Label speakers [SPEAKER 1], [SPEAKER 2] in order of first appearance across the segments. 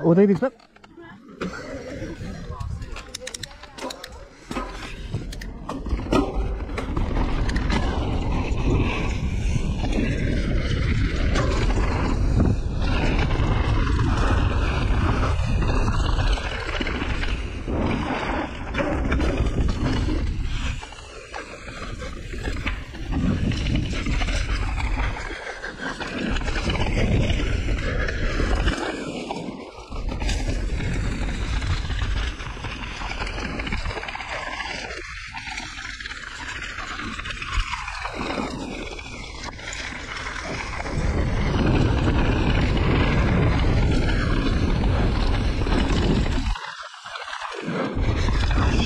[SPEAKER 1] What do they expect?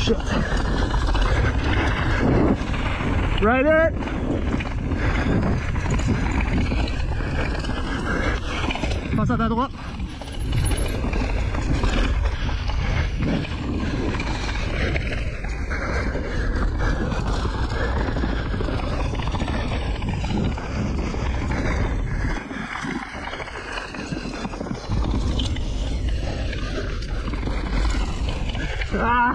[SPEAKER 1] Shit. Ryder! Passe à droite. Ah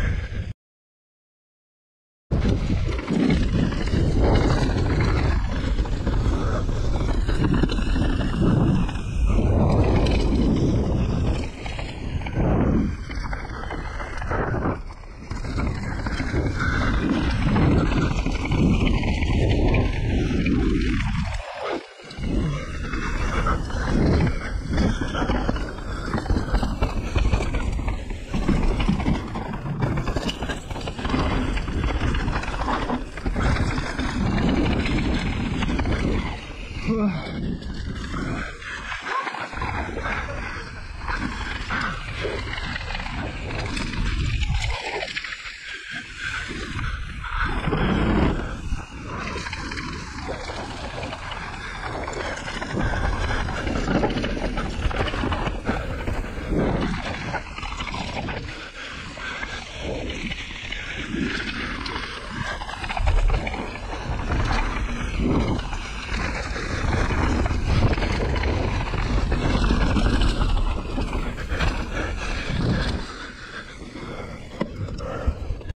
[SPEAKER 1] Oh.